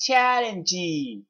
challenging.